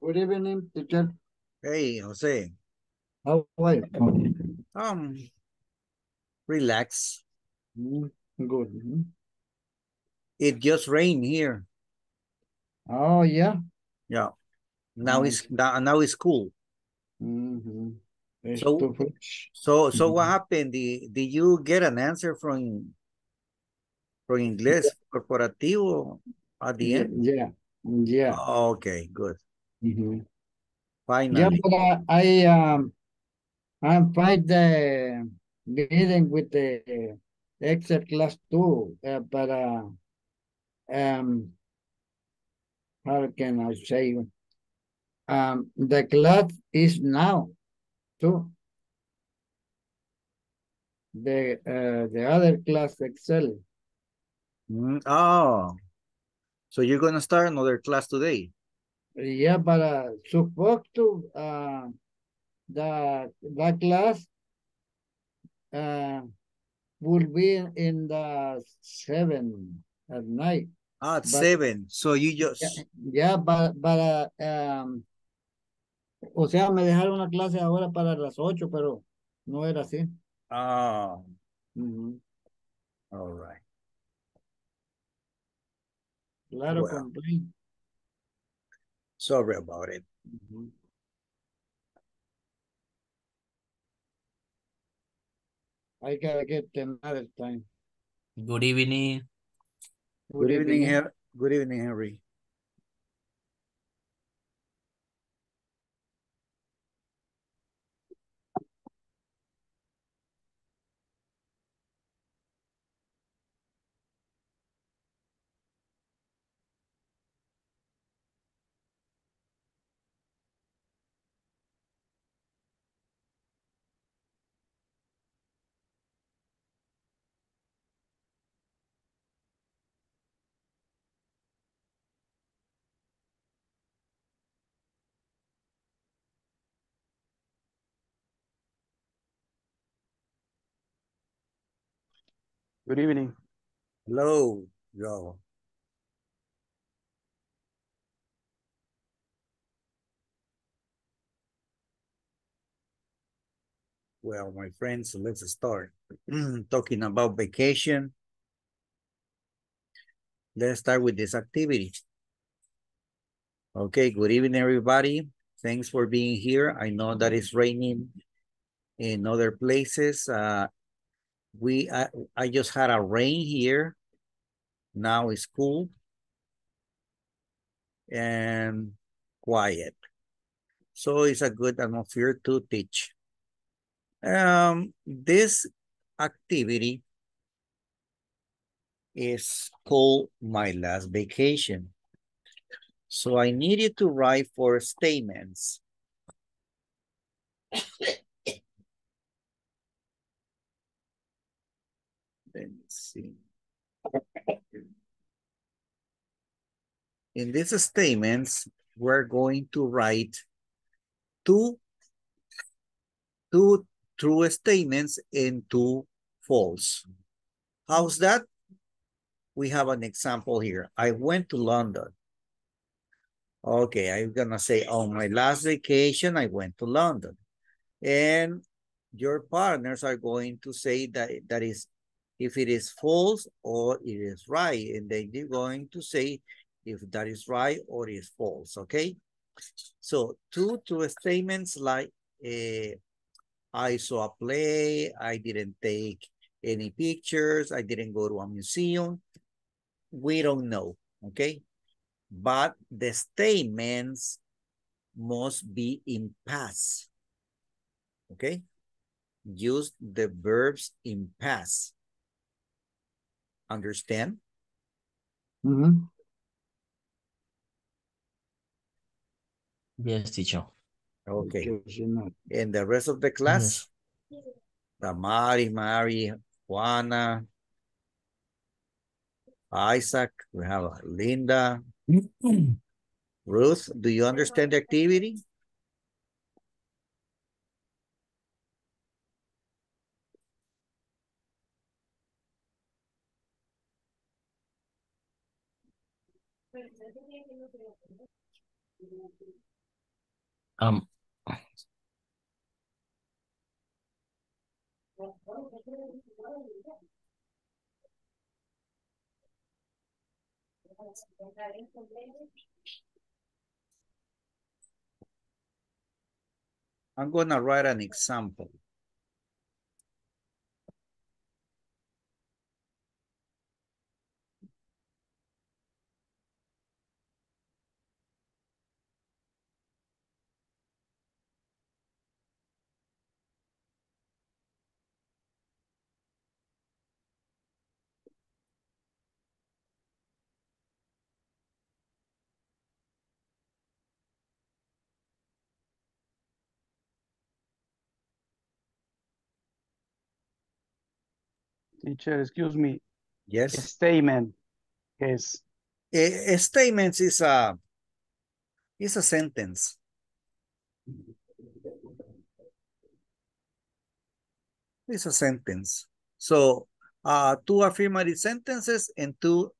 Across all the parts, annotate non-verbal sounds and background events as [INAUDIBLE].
Good evening, teacher. Hey, Jose. How are you? Um, relax. Mm, Good. mhm. It just rained here. Oh, yeah. Yeah. Now Mm. it's now, it's cool. Mhm. It's So- So so what happened? Did, did you get an answer from from Inglés Corporativo at the end? Yeah, yeah. Okay, good. mhm. Yeah, but I, I, um, I'm fight the meeting with the Excel class too, uh, but, uh, um, how can I say? Um, the class is now too. The, uh, the other class Excel. Mm, oh, so you're gonna start another class today? Yeah, but uh, supposed to uh, the the class uh, will be in the seven at night. At But- seven. So you just Yeah, yeah, but, but uh, um, o sea, me dejaron una clase ahora para las ocho, pero no era así. oh, Ujú. all right. Claro, Well. complain. Sorry about it. Ujú. I gotta get another time. Good evening. Good evening, Her- good evening, Henry. Good evening. Hello, Joe. Well, my friends, let's start [CLEARS THROAT] talking about vacation. Let's start with this activity. Okay, good evening, everybody. Thanks for being here. I know that it's raining in other places. Uh, we, I, I just had a rain here. Now it's cool and quiet. So it's a good atmosphere to teach. Um, this activity is called My Last Vacation. So I needed to write four statements. Let me see. In these statements, we're going to write two, two true statements and two false. How's that? We have an example here. I went to London. Okay, I'm gonna say on my last vacation, I went to London. And your partners are going to say that that is if it is false or it is right. And then you're going to say if that is right or is false, okay? So two true statements like uh, I saw a play, I didn't take any pictures, I didn't go to a museum. We don't know, okay? But the statements must be in past, okay? Use the verbs in past. Understand? Mhm. Yes, teacher. Okay. Because And the rest of the class? Damari, Mari, Juana, Isaac, we have Linda, Ruth, do you understand the activity? Um, I'm gonna write an example. Teacher, excuse me, Yes. statement is, A, a statement is a is a sentence. It's a sentence. So uh two affirmative sentences and two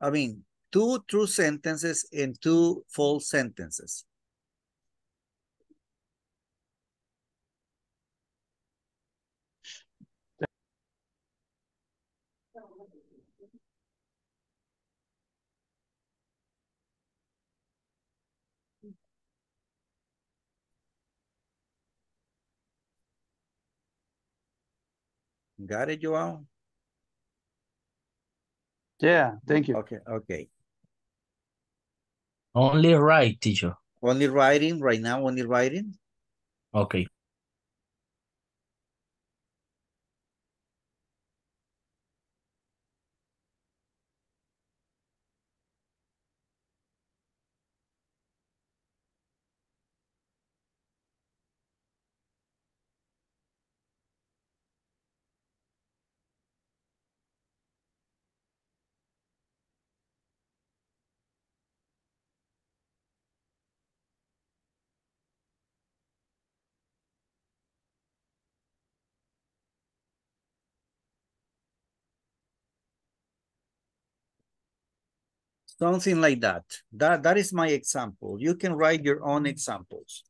I mean two true sentences and two false sentences. Got it, Joao? yeah, thank you. Okay, okay. only right, teacher. Only writing right now, only writing. Okay. Something like that. That that is my example. You can write your own examples.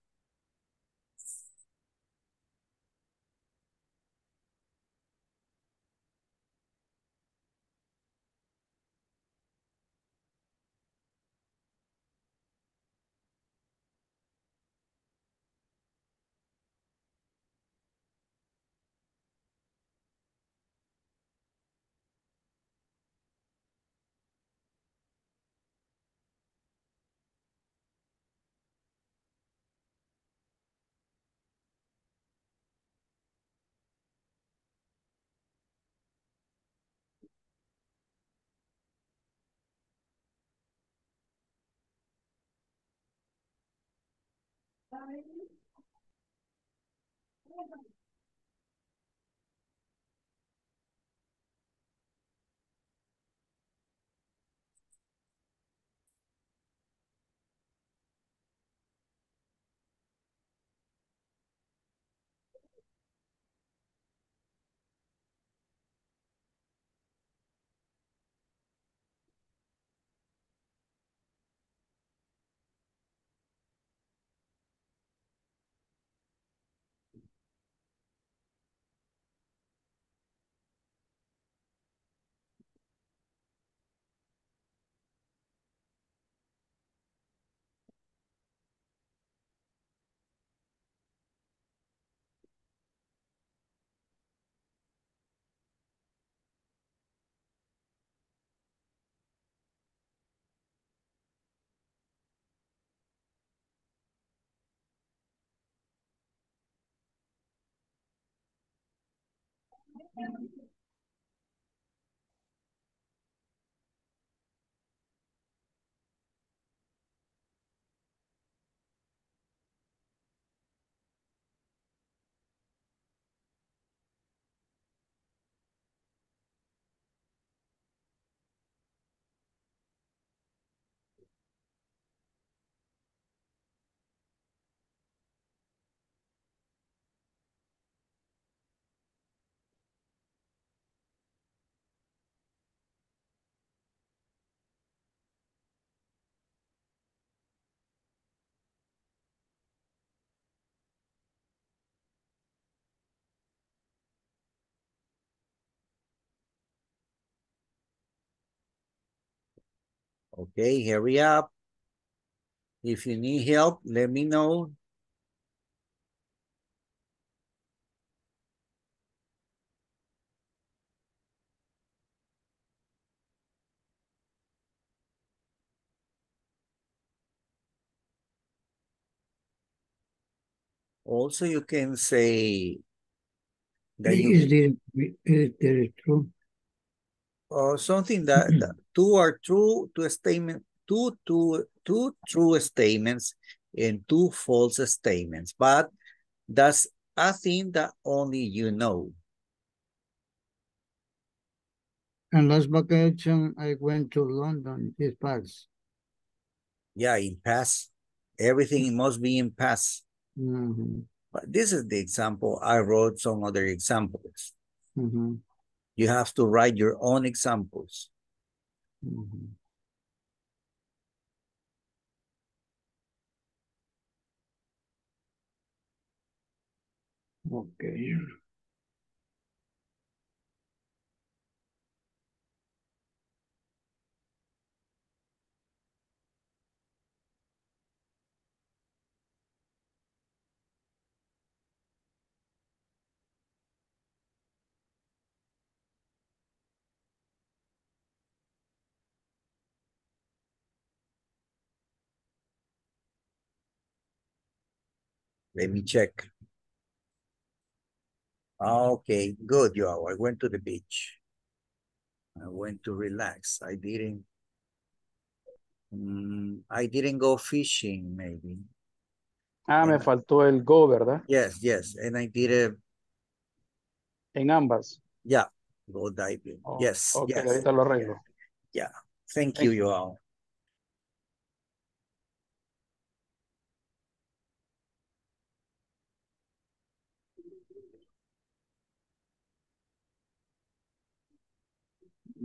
Okay, hurry up. If you need help, let me know. Also, you can say that you Is this, is true? Or something that, that two are true two statement two two two true statements and two false statements. But that's a thing that only you know. And last vacation, I went to London. This past. yeah in past everything must be in past. Mhm, but this is the example. I wrote some other examples. Mhm, you have to write your own examples mhm. Okay. Let me check okay good Joao. i went to the beach i went to relax i didn't Mm, I didn't go fishing, maybe. Ah, me faltó el go, ¿verdad? Yes, yes, and I did a, En ambas. yeah, go diving. Oh, yes, ok, yes. ahorita lo arreglo. Yeah, thank Thank you, Joao.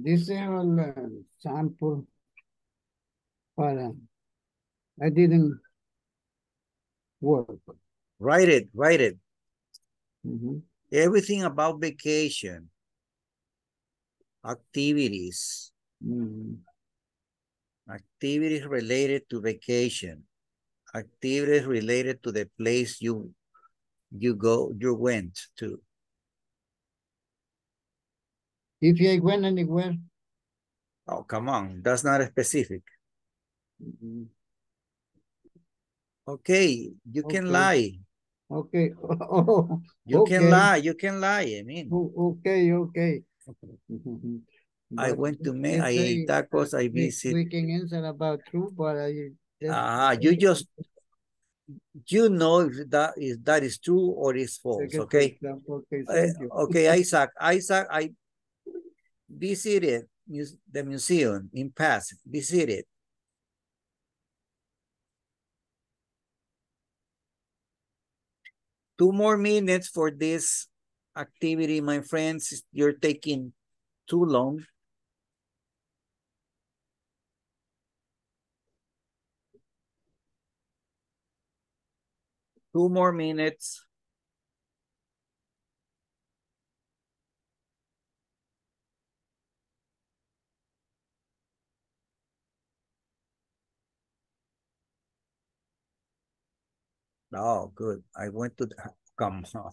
This is sample. But I didn't work. Write it, write it. Mhm. Everything about vacation, activities, Mhm. activities related to vacation, activities related to the place you you go you went to. If I went anywhere. Oh, come on, that's not specific. Mhm. Okay, you can lie. Okay. [LAUGHS] Oh, You can lie. You can lie. I mean, Okay, okay. Mhm. [LAUGHS] I went to me. I ate tacos. uh, I visit. We can answer about true, but I. Ah, you just you know if that is that is true or is false. Okay. example. Okay, Uh, okay, [LAUGHS] Isaac. Isaac, I visited the museum in past. Visited. Two more minutes for this activity, my friends. You're taking too long. Two more minutes. Oh, good. I went to the, [LAUGHS] come on.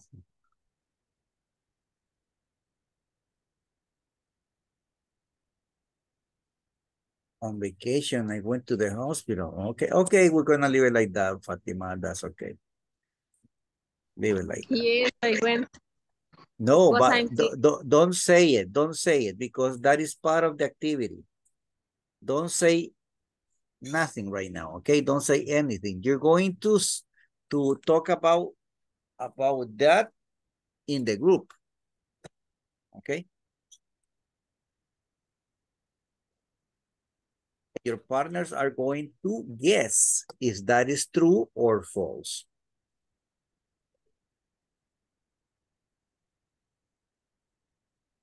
On vacation, I went to the hospital. Okay, okay, we're gonna leave it like that, Fatima. That's okay. Leave it like that. Yes, I went. No, Was but do- do- don't say it. Don't say it because that is part of the activity. Don't say nothing right now. Okay, don't say anything. You're going to to talk about about that in the group. Okay. Your partners are going to guess if that is true or false.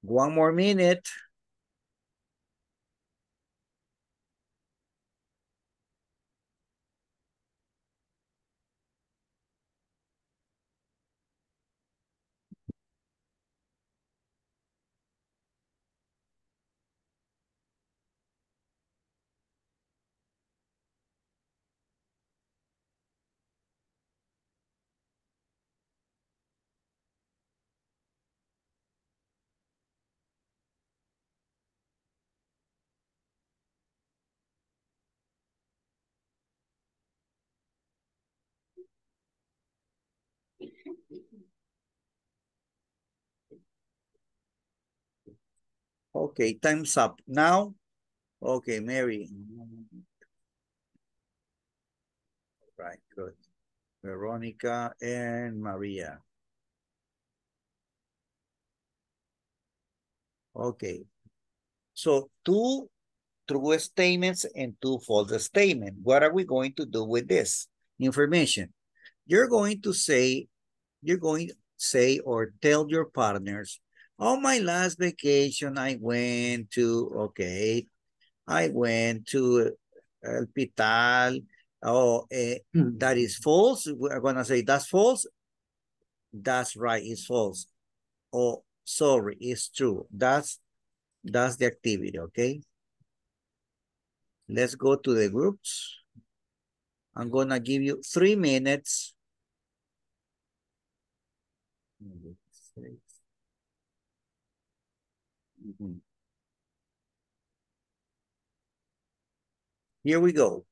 One more minute. Okay, time's up. Now, okay, Mary. Right, good. Veronica and Maria. Okay. So two true statements and two false statements. What are we going to do with this information? You're going to say, you're going to say or tell your partners, on my last vacation, I went to, okay, I went to El Pital. Oh, eh, Hmm. that is false. We're gonna say that's false. That's right, it's false. Oh, sorry, it's true. That's that's the activity, okay? Let's go to the groups. I'm gonna give you three minutes. Mhm. Here we go.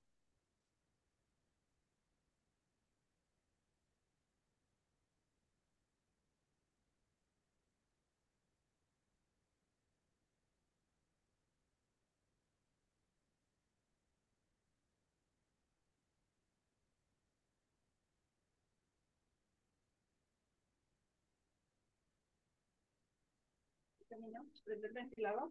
este niño? ¿Prende el ventilador?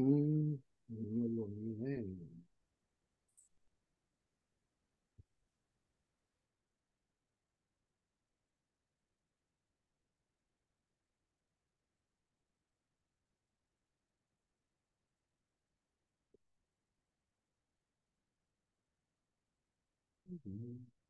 Mm, no lo miré. Mm-hmm.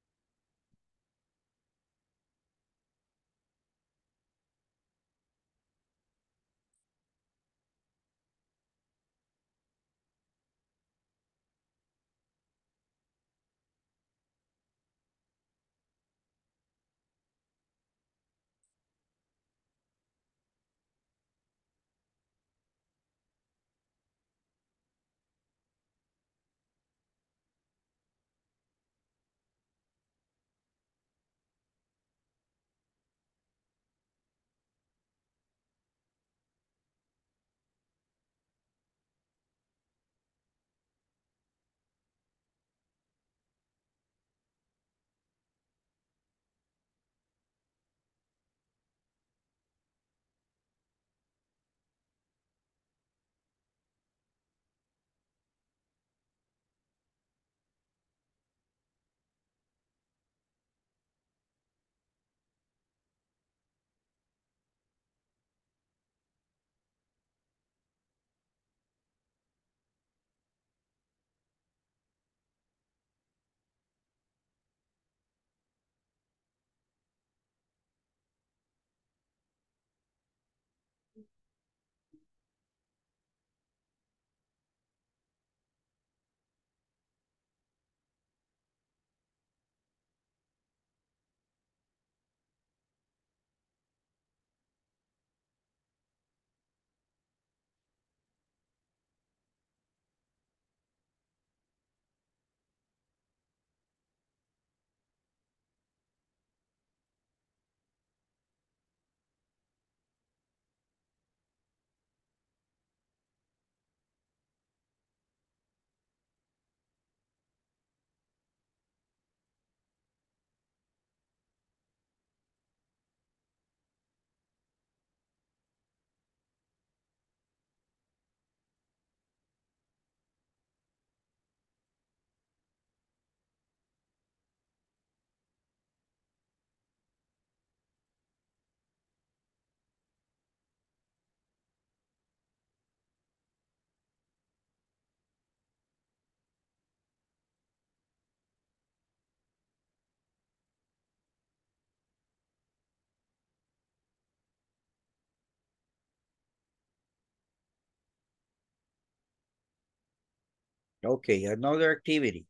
Okay, another activity.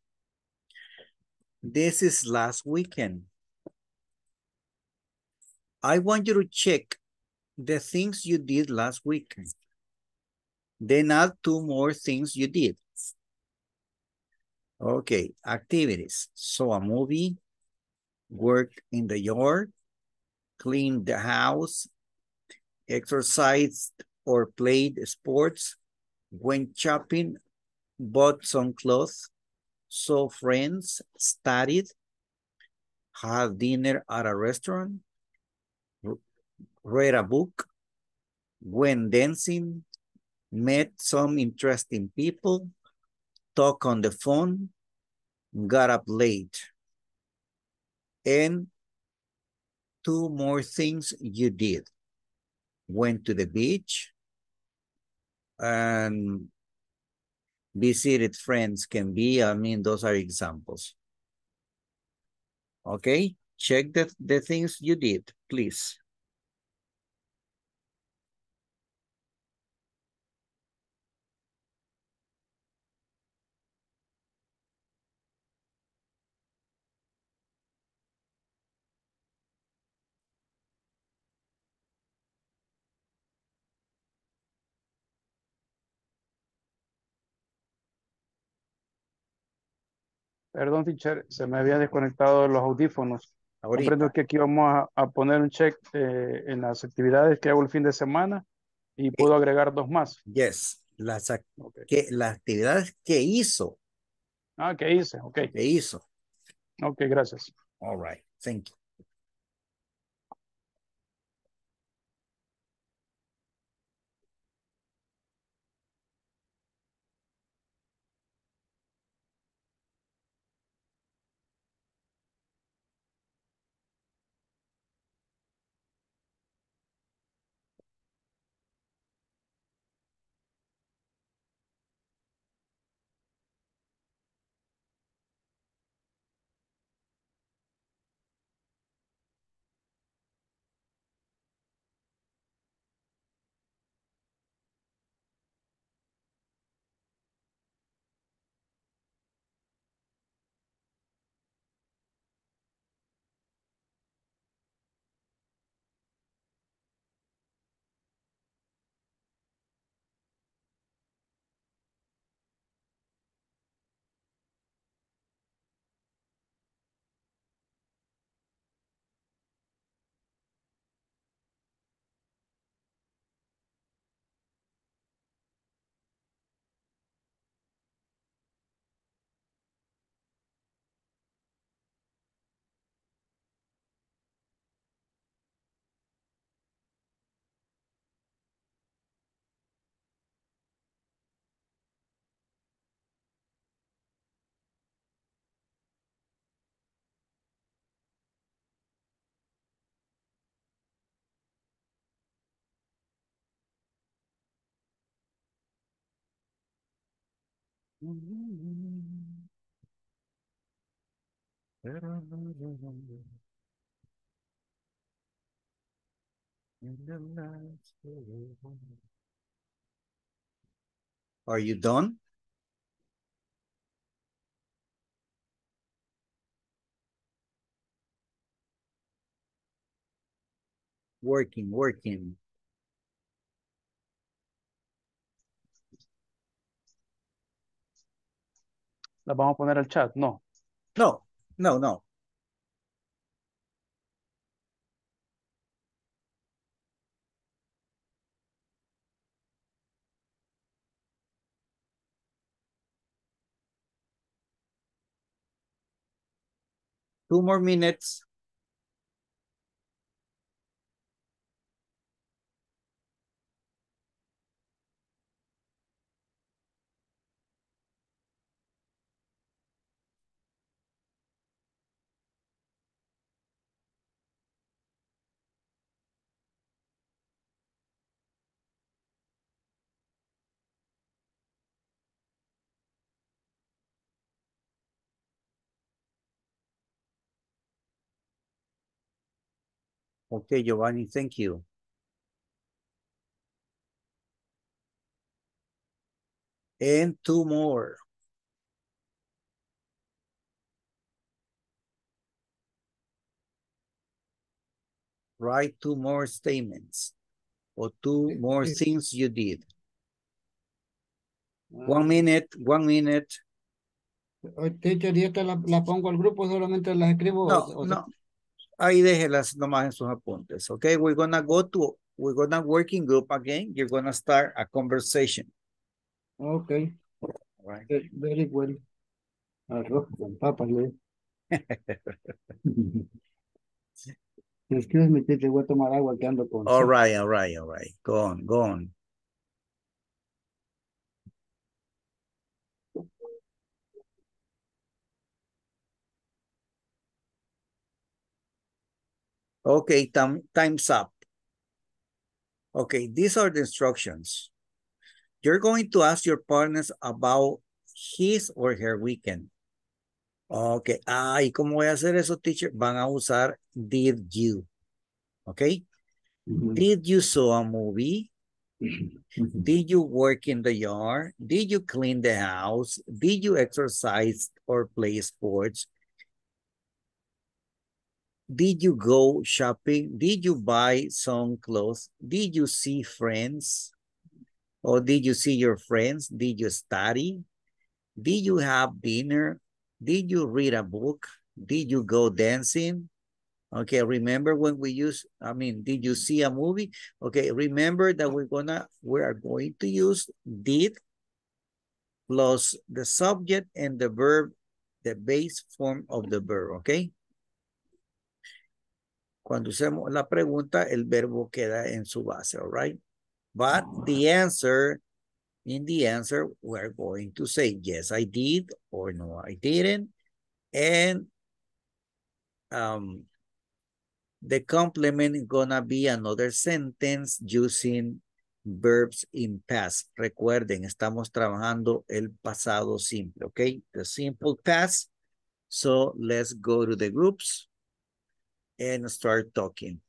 This is last weekend. I want you to check the things you did last weekend. Then add two more things you did. Okay, activities. So a movie, work in the yard, clean the house, exercised or played sports, went shopping, bought some clothes, saw friends, studied, had dinner at a restaurant, read a book, went dancing, met some interesting people, talked on the phone, got up late. And two more things you did. Went to the beach and visited friends can be, I mean, those are examples. Okay, check the, the things you did, please. Perdón, teacher, se me había desconectado los audífonos. Ahorita, Comprendo que aquí vamos a, a poner un check eh, en las actividades que hago el fin de semana y puedo agregar dos más. yes, las, que, las actividades que hizo, Ah, ¿qué hice? Ok, que hizo. ok, gracias. All right, thank you. Are you done? Working, working. ¿Las vamos a poner al chat? No. No, no, no. Two more minutes. Okay, Giovanni, thank you. And two more. Write two more statements or two more things you did. One minute, one minute. Teacher, y esta la, la pongo al grupo, solamente las escribo. No, no, Ahí déjelas nomás en sus apuntes, okay? We're gonna go to, we're gonna working group again. You're gonna start a conversation, Ok, right? ve- very well. Arroz con papas. [LAUGHS] Excuse me, teacher, voy a tomar agua que ando con. All right, all right, all right. Go on, go on. Okay, time, time's up. Okay, these are the instructions. You're going to ask your partners about his or her weekend. Okay, ah, ¿y cómo voy a hacer eso, teacher? Van a usar did you. Okay, Ujú. did you saw a movie? Ujú. Did you work in the yard? Did you clean the house? Did you exercise or play sports? Did you go shopping? Did you buy some clothes? Did you see friends? Or did you see your friends? Did you study? Did you have dinner? Did you read a book? Did you go dancing? Okay, remember when we use, I mean, did you see a movie? Okay, remember that we're gonna, we are going to use did plus the subject and the verb, the base form of the verb, okay? Cuando usemos la pregunta, el verbo queda en su base, all right? But the answer, in the answer, we're going to say, yes, I did, or no, I didn't. And um, the complement is gonna be another sentence using verbs in past. Recuerden, estamos trabajando el pasado simple, okay? The simple past. So let's go to the groups and start talking.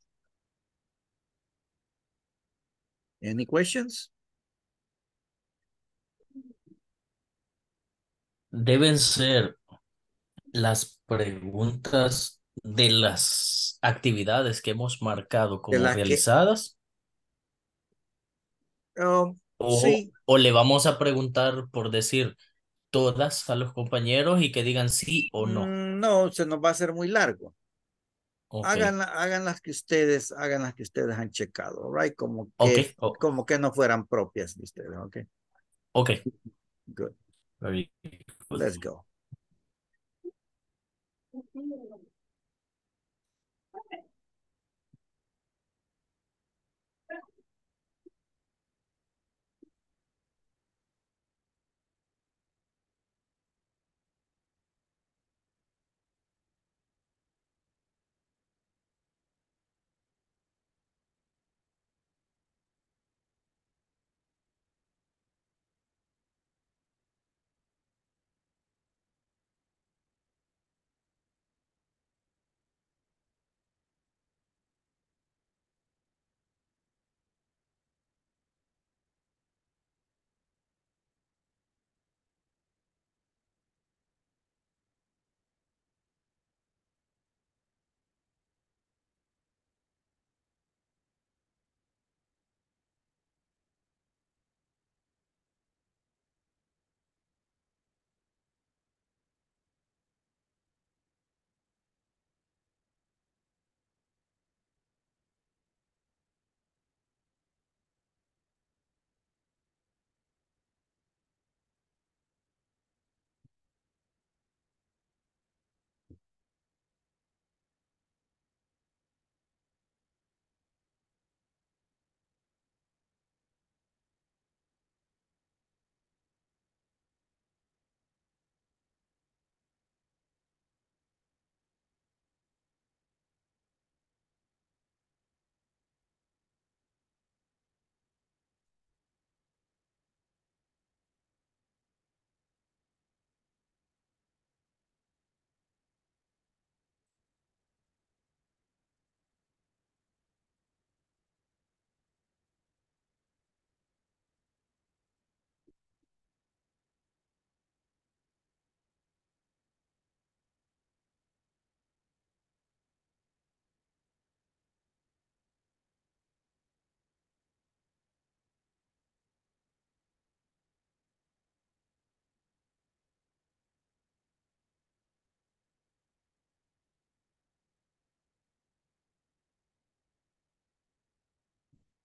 Any questions? Deben ser las preguntas de las actividades que hemos marcado como que- realizadas Um, o, sí, o le vamos a preguntar por decir todas a los compañeros y que digan sí o no. mm, no, se nos va a hacer muy largo. Ok, Hagan, hagan las que ustedes, hagan las que ustedes han checado, right? Como que, ok, o- como que no fueran propias de ustedes, ok? ok. Good, Very good. let's go.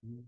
Mm-hmm.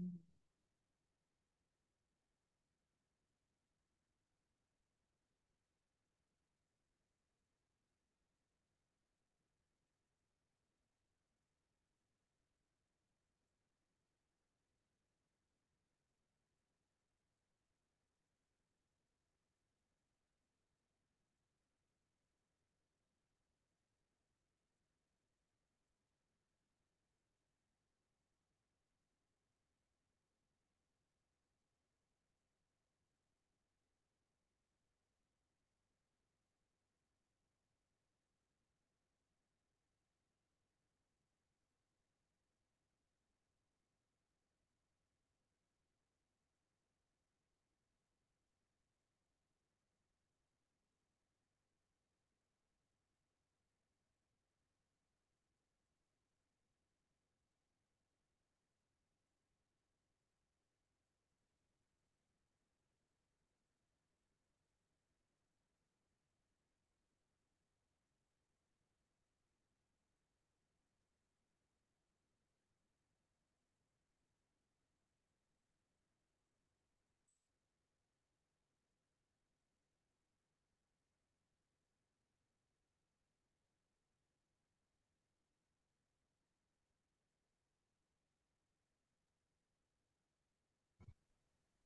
Mm-hmm.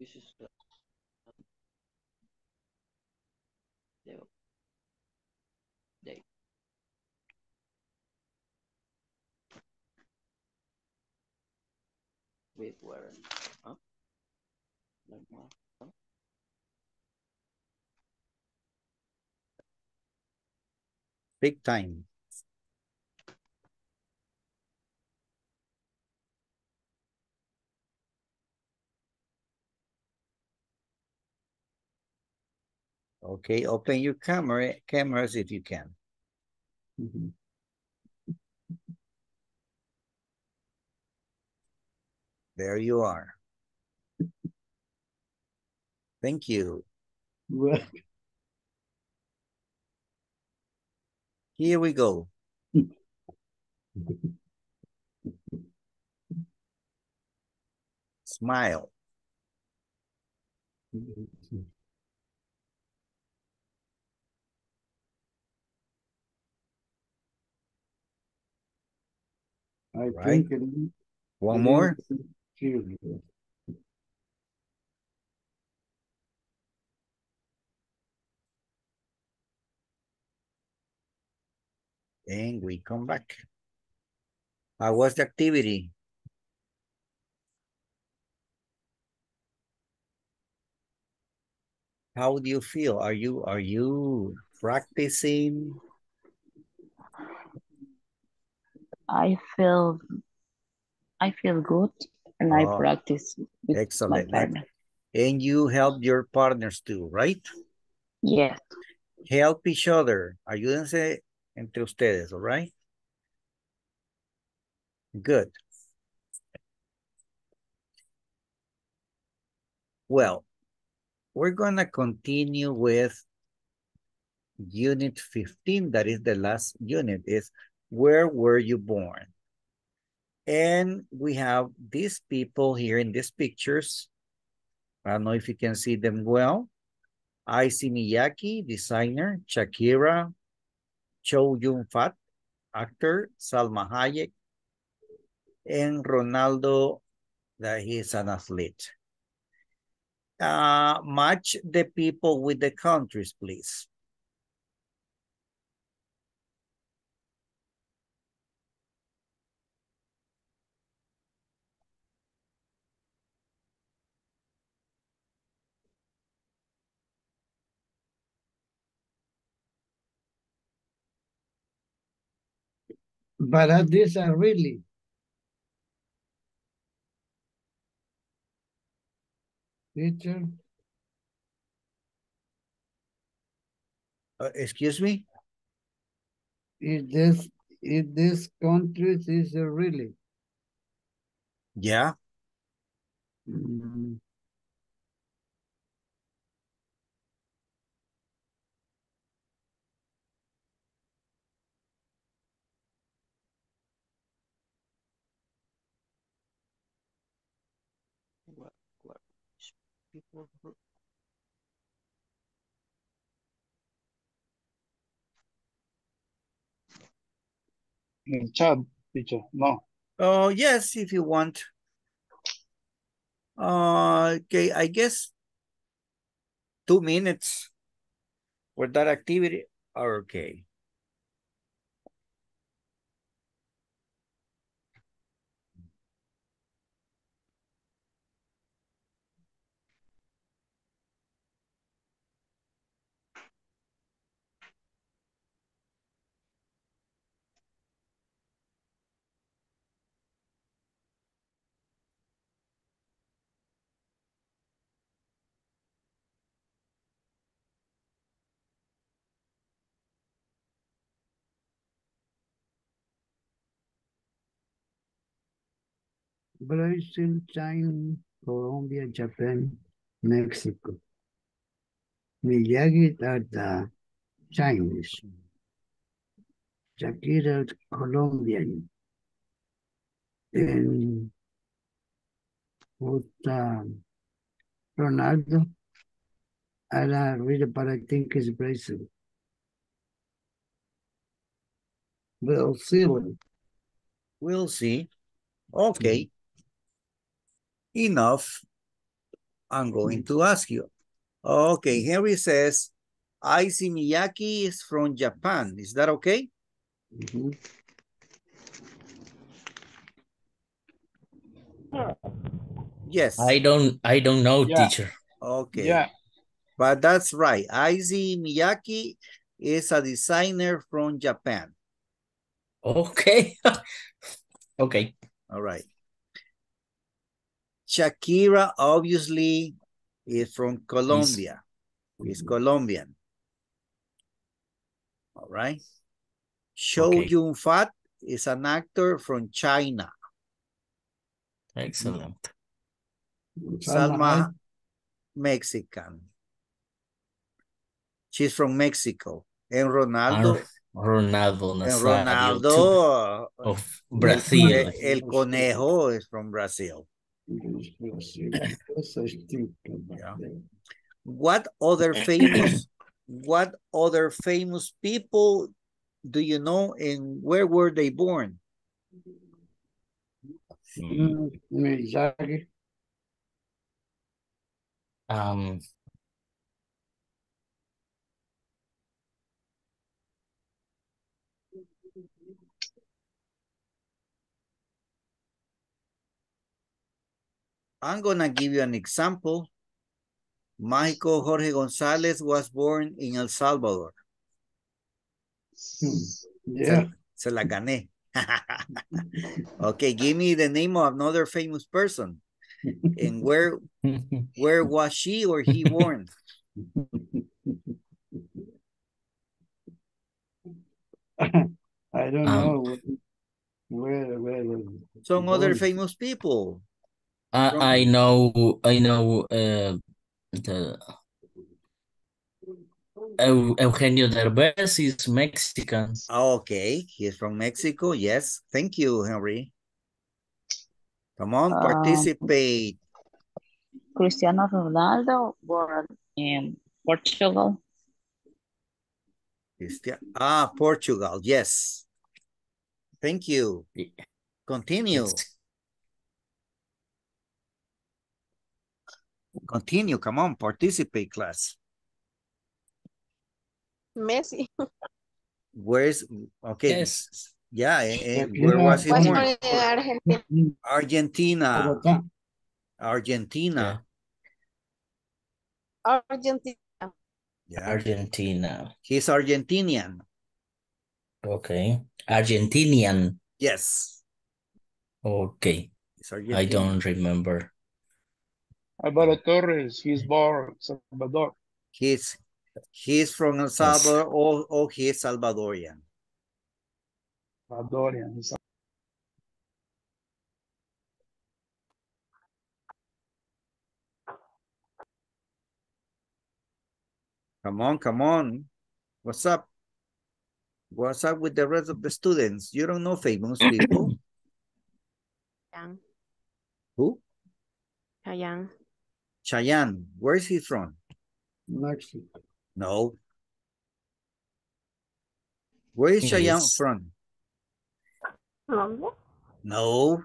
This is the. With warrant. Huh? What? Huh? Big time. Okay, open your camera cameras if you can. Mhm. There you are. Thank you. [LAUGHS] Here we go. [LAUGHS] Smile. I Right. think. it- One it more. is serious. And we come back. How was the activity? How do you feel? Are you are you practicing? I feel I feel good and Oh, I practice with excellent. my partner. And you help your partners too, right? Yes. Help each other. Ayúdense entre ustedes, all right? Good. Well, we're gonna continue with unit 15. That is the last unit is where were you born? And we have these people here in these pictures. I don't know if you can see them well. Issey Miyake, designer, Shakira, Chow Yun Fat, actor, Salma Hayek, and Ronaldo, that he is an athlete. Uh, match the people with the countries, please. But uh, these are really. Teacher, Uh, excuse me? is this, is this country is uh, really? Yeah, Mm, What, what people who- En el chat, teacher, no. Oh, yes, if you want. Uh, okay, I guess two minutes for that activity are okay. Brazil, China, Colombia, Japan, Mexico. Miyagi are the Chinese. Shakira Colombian. And with um, Ronaldo, I read it, but I think it's Brazil. We'll see. We'll see. Okay. Enough. I'm going to ask you. Okay, Henry says, Issey Miyake is from Japan. Is that okay? Mhm. Yes. I don't I don't know, Yeah. teacher. Okay. Yeah, But that's right. Issey Miyake is a designer from Japan. Okay. [LAUGHS] okay. All right. Shakira obviously is from Colombia. Is Colombian. All right. Chow Okay. Yun Fat is an actor from China. Excellent. Salma, eh? Mexican. She's from Mexico. And Ronaldo, Ar- Ronaldo And Ronaldo, too, Of el, Brazil. el conejo is from Brazil. Eso es tipo. Yeah. What other famous, what other famous people do you know and where were they born? Mm, Miyagi. Um, I'm gonna give you an example. Michael Jorge González was born in El Salvador. Hmm. Se, Yeah. se la gané. [LAUGHS] okay, give me the name of another famous person. And where where [LAUGHS] was she or he born? [LAUGHS] I don't Um, know where, where, where. Some other famous people. I, I know, I know, uh, the Eu- Eugenio Derbez is Mexican. Okay, he's from Mexico. Yes, thank you, Henry. Come on, Um, participate. Cristiano Ronaldo born in Portugal. Christian- Ah, Portugal. Yes. Thank you. Continue. Yes. Continue. Come on, participate, class. Messi Where's okay? Yes. Yeah. eh, eh, Argentina, where was he was born? born Argentina. Argentina. Bogotá. Argentina. Argentina. Yeah. Argentina. He's Argentinian. Okay. Argentinian. Yes. Okay. He's I don't remember. Alvaro Torres, he's born Salvador. He's he's from El Salvador or, or he is Salvadorian. Salvadorian. Come on, come on. What's up? What's up with the rest of the students? You don't know famous people? Chayanne. Who? Chayanne. Chayanne. Where is he from? Mexico. No. Where is Chayanne Yes. from? Colombia. No.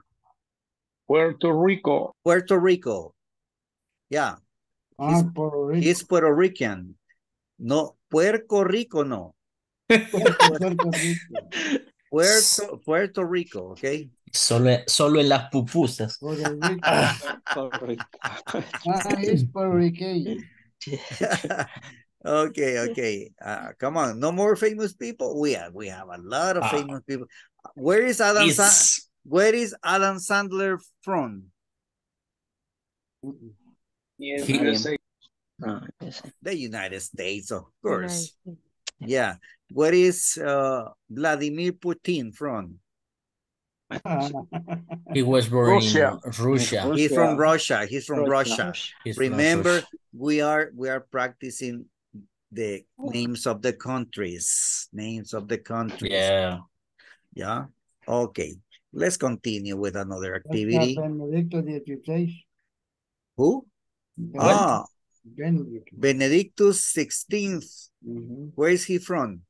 Puerto Rico. Puerto Rico. Yeah, Ah, Puerto Rico. he's Puerto Rican. No, Puerto Rico, no. [LAUGHS] Puerto Puerto, Puerto Rico, okay? Solo, solo en las pupusas. Puerto [LAUGHS] Rico. Ah, he's Puerto Rican. [LAUGHS] okay, okay. Uh, come on, no more famous people. We have we have a lot of Ah. famous people. Where is Adam? Sa- where is Adam Sandler from? USA. The United States, of United course. States. Yeah. Where is uh, Vladimir Putin from? [LAUGHS] he was born Russia. in Russia. He's from Russia. Russia. He's from Russia. He's from Remember, Russia. we are we are practicing the names of the countries. Names of the countries. Yeah. Yeah. Okay. Let's continue with another activity. Benedicto XVI. Who? Ah, Benedict. Benedictus 16th. Mhm. Where is he from?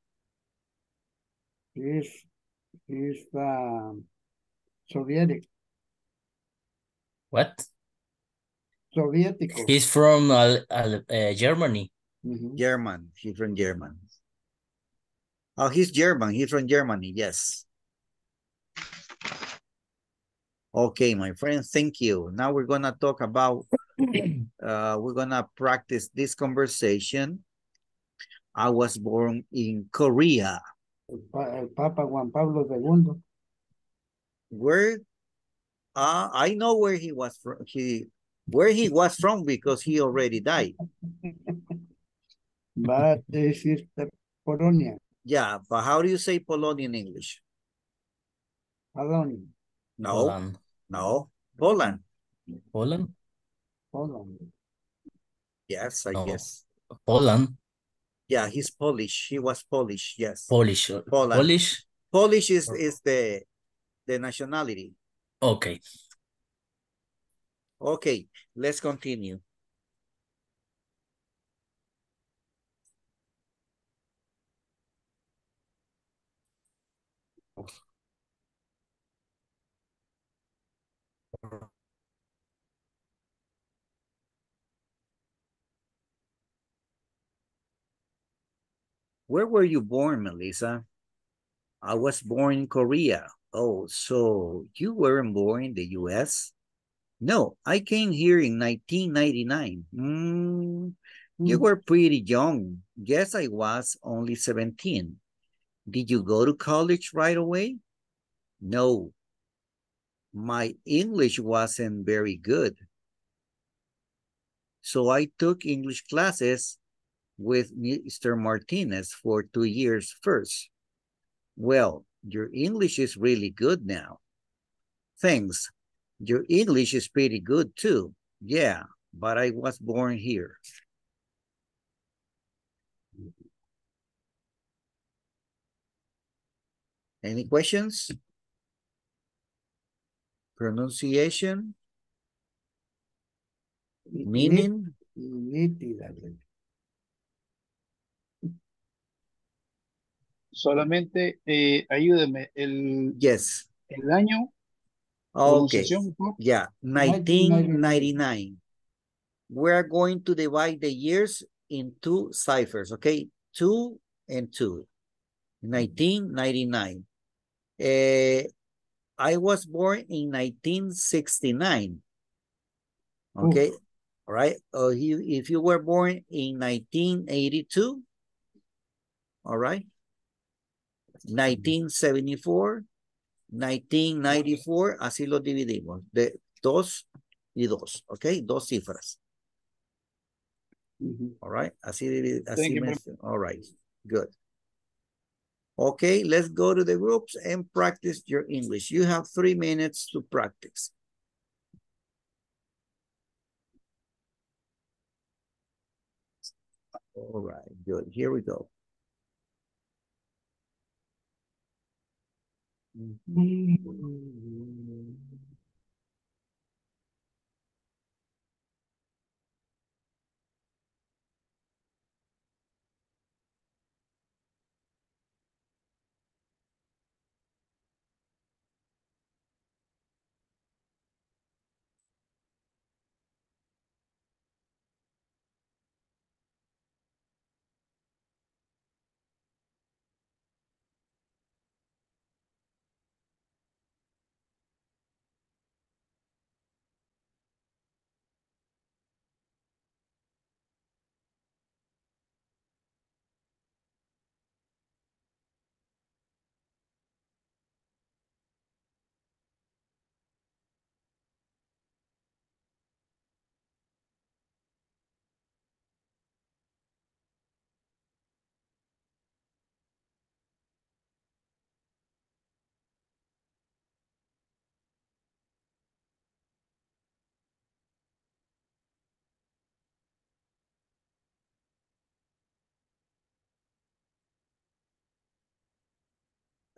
He's, he's um, Soviet, What? Sovietico. He's from uh, uh, Germany. Mhm. German. He's from German. Oh, he's German. He's from Germany. Yes. Okay, my friends, thank you. Now we're gonna talk about, [CLEARS THROAT] uh, we're gonna practice this conversation. I was born in Korea. El, el Papa Juan Pablo II. Where, uh, I know where he was from, he, where he was from because he already died. [LAUGHS] But this is the Polonia. Yeah, but how do you say Polonia in English? Polonia. No, Poland. no, Poland. Poland? Poland. Yes, I No. guess. Poland. Yeah, he's Polish. He was Polish. Yes. Polish. Poland. Polish. Polish is, is the, the nationality. Okay. Okay, let's continue. Where were you born, Melissa? I was born in Korea. Oh, so you weren't born in the US? No, I came here in 1999. Mm, you Mm. were pretty young. Yes, I was only 17. Did you go to college right away? No. My English wasn't very good. So I took English classes with Mr. Martinez for two years first. Well, your English is really good now. Thanks. Your English is pretty good too. Yeah, but I was born here. Any questions? Pronunciation? Meaning? Nítidamente. Solamente eh, ayúdeme. El, Yes. el año, Okay. pronunciación, por favor. Yeah, 1999. We're going to divide the years in two ciphers, okay? Two and two. 1999. Eh, I was born in 1969. Okay, all right. Uh, you, if you were born in 1982, all right. 1974, 1994, así lo dividimos, de dos y dos, ok, dos cifras. Ujú. All right, así, así me- all right, good. Okay, let's go to the groups and practice your English. You have three minutes to practice. All right, good. Here we go. Mm-hmm.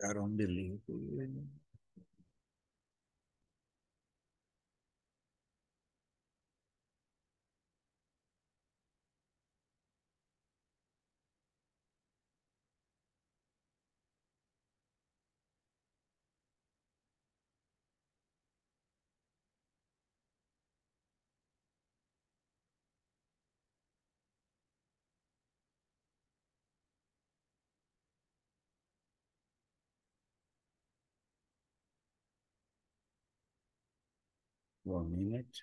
I don't believe it. One minute.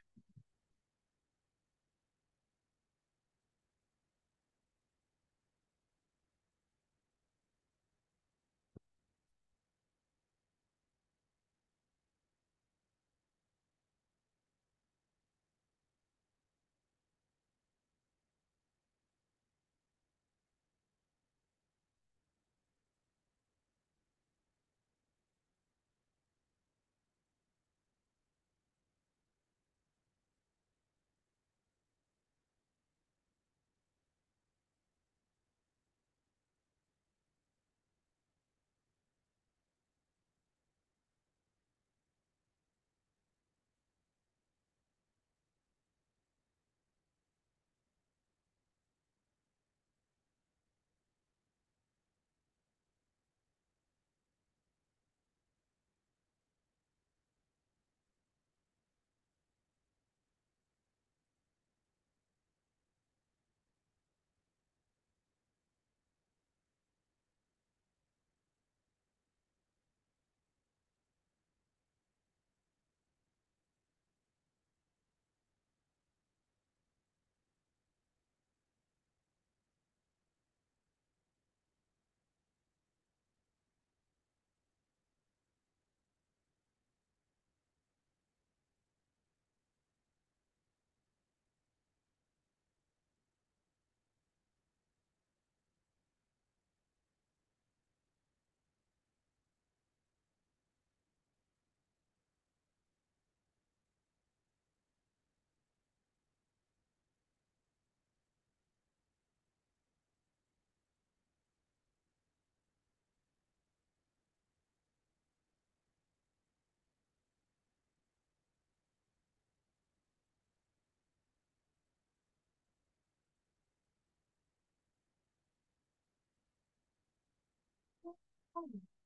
Oh.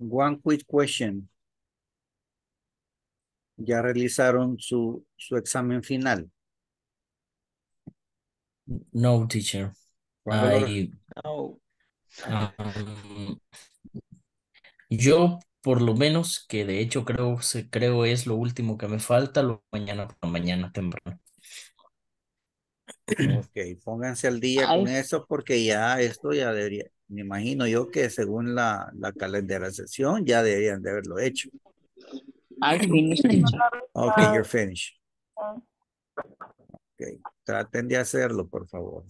One quick question. ¿Ya realizaron su, su examen final? No, teacher. ¿Cuándo lo- I, No. um, yo, por lo menos, que de hecho creo, se- creo es lo último que me falta, lo mañana por mañana temprano. Ok, pónganse al día con eso porque ya esto ya debería, me imagino yo que según la, la calendarización ya deberían de haberlo hecho. I [LAUGHS] finished teacher. Ok, ah. you're finished. Ok, traten de hacerlo, por favor.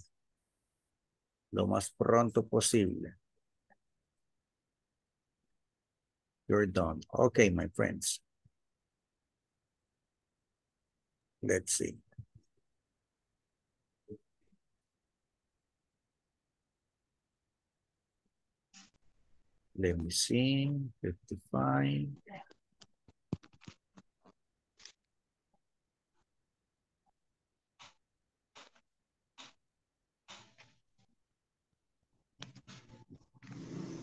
Lo más pronto posible. You're done. Okay, my friends. Let's see. Let me see, 55.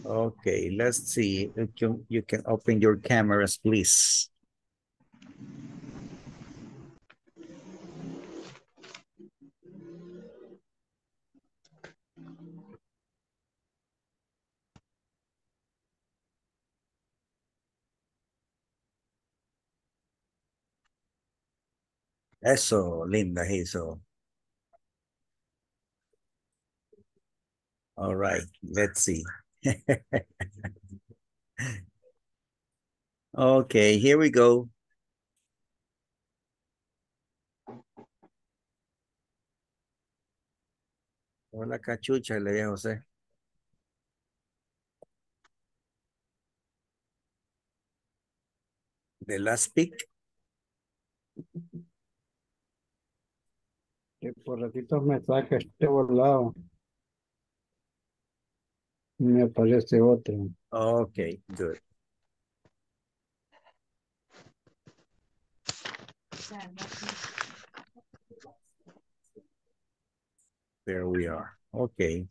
Okay, let's see. You can, you can open your cameras, please. Eso, linda, eso. All right, let's see. Okay, here we go. Hola, cachucha, le dije José. The last pick. Que por ratitos me saca este volado. Me aparece otro. Okay, good. There we are. Okay.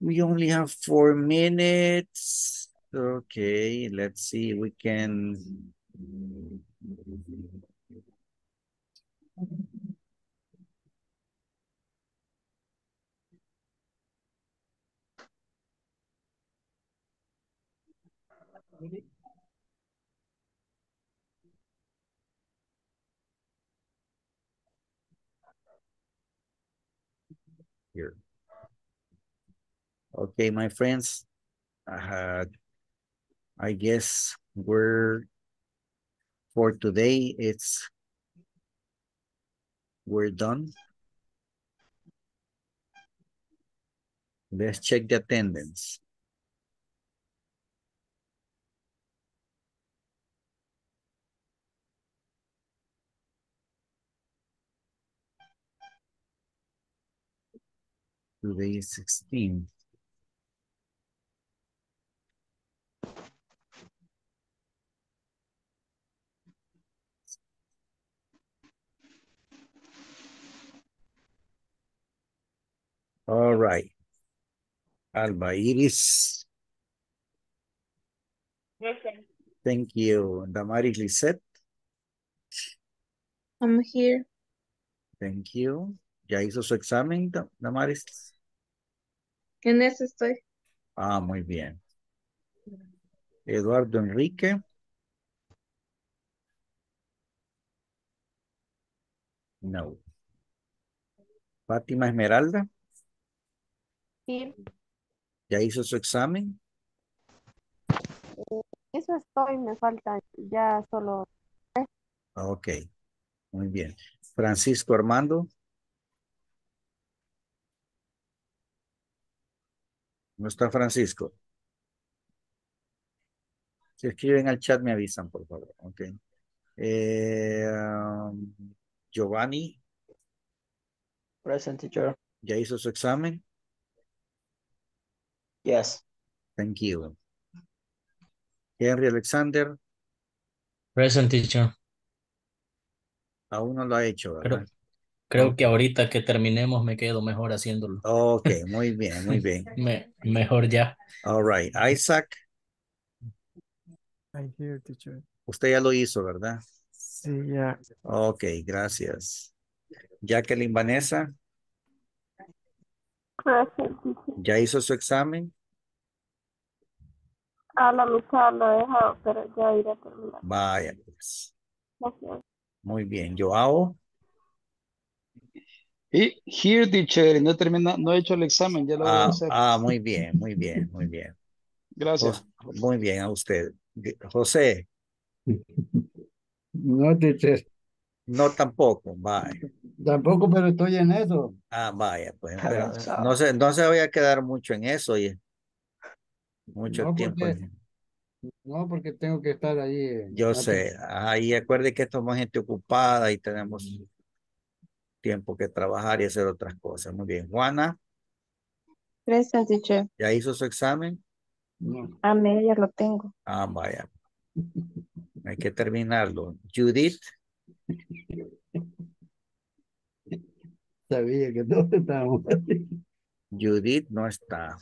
We only have four minutes. Okay, let's see, we can. Here. Okay, my friends. Uh, I guess we're for today, it's we're done. Let's check the attendance. today the 16. All right. Alba Iris. Yes, Thank you. Damari Lisette. I'm here. Thank you. ¿Ya hizo su examen, Da- Damaris? En eso estoy. Ah, muy bien. Eduardo Enrique. No. Fátima Esmeralda. Sí, ¿Ya hizo su examen? eso estoy, me falta ya solo. Ok. Muy bien. Francisco Armando. ¿No está Francisco? Si escriben al chat me avisan, por favor. Ok. Eh, um, Giovanni, Present teacher. ¿ya hizo su examen? Yes. Thank you. Henry Alexander, Present teacher. aún no lo ha hecho, ¿verdad? Creo que ahorita que terminemos me quedo mejor haciéndolo. Ok, [LAUGHS] muy bien, muy bien. Me, mejor ya. All right. Isaac, I hear teacher. usted ya lo hizo, ¿verdad? Sí, ya. Ok, gracias. Jacqueline Vanessa, Present. ¿ya hizo su examen? A la mitad lo he dejado, pero ya iré a terminar. Vaya, pues. Gracias. Muy bien. Joao, Y here, teacher, no he terminado, no he hecho el examen, ya lo voy a ah, hacer. ah, muy bien, muy bien, muy bien. Gracias. Muy bien a usted. José, No, teacher. no tampoco, vaya. Tampoco, pero estoy en eso. Ah, vaya, pues. Ah, pero no se, no se vaya a quedar mucho en eso y mucho No, tiempo. porque- No, porque tengo que estar ahí. eh, Yo sé, ahí acuerde que somos gente ocupada y tenemos tiempo que trabajar y hacer otras cosas. Muy bien. Juana, Present teacher. ¿ya hizo su examen? No. A media lo tengo. Ah, vaya. Hay que terminarlo. Judith, Sabía que todos estábamos. Judith no está.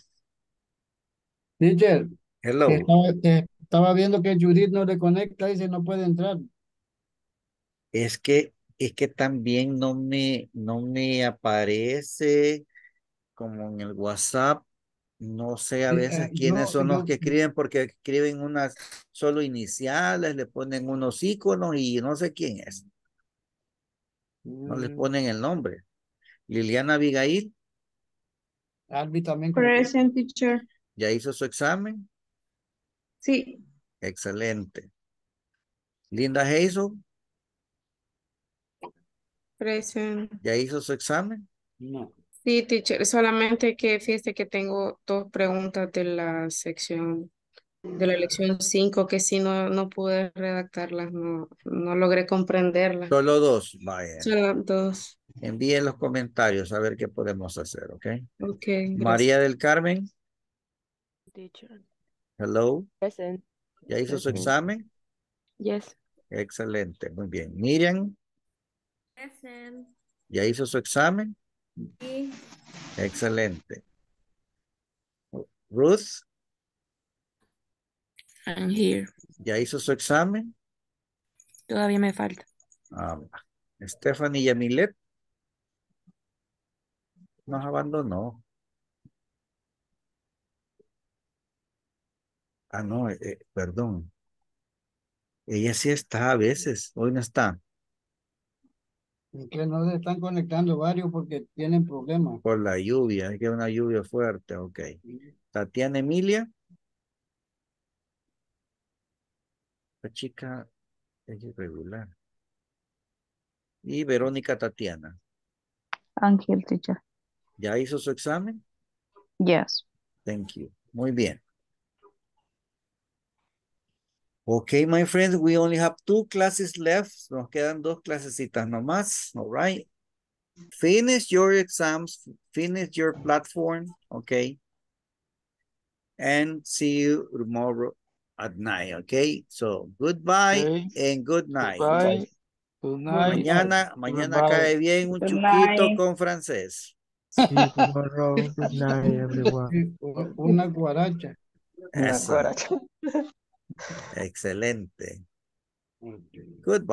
Teacher, Hello. estaba, te- estaba viendo que Judith no le conecta y se no puede entrar. Es que, es que también no me, no me aparece como en el WhatsApp. No sé a veces eh, quiénes yo- son los que escriben porque escriben unas solo iniciales, le ponen unos iconos y no sé quién es. No les Mm, ponen el nombre. Liliana Abigail, Albi también. Present teacher. ¿ya hizo su examen? Sí. Excelente. Linda Hazel, Present. ¿ya hizo su examen? No. Sí, teacher. Solamente que fíjese que tengo dos preguntas de la sección, de la lección 5, que sí no, no pude redactarlas, no, no logré comprenderlas. Solo dos, vaya. Solo dos. Envíen los comentarios a ver qué podemos hacer, ¿ok? Ok, gracias. María del Carmen, Teacher. hello, Present. ¿ya hizo su examen? Yes. Excelente, muy bien. Miriam, Present. ¿ya hizo su examen? Sí. Excelente. Ruth, I'm here. ¿ya hizo su examen? Todavía me falta. Ah, Stephanie Yamilet nos abandonó. Ah, no, eh, eh, perdón. Ella sí está a veces, hoy no está, Es que no se están conectando varios porque tienen problemas. por la lluvia, es que es una lluvia fuerte, ok. Tatiana Emilia. La chica es irregular. Y Verónica Tatiana, Ángel, teacher. ¿ya hizo su examen? Yes. Thank you. Muy bien. Okay, my friends, we only have two classes left. Nos quedan dos clasecitas nomás. All right. Finish your exams, finish your platform, okay? And see you tomorrow at night, okay? So, goodbye Okay. and good night. Bye. Good night. Mañana, mañana Goodbye. cae bien un Good chuquito night. con francés. See you [LAUGHS] tomorrow. Good night, everyone. Sí, u- Una guaracha. Eso. Guaracha. Excelente. Okay. Goodbye.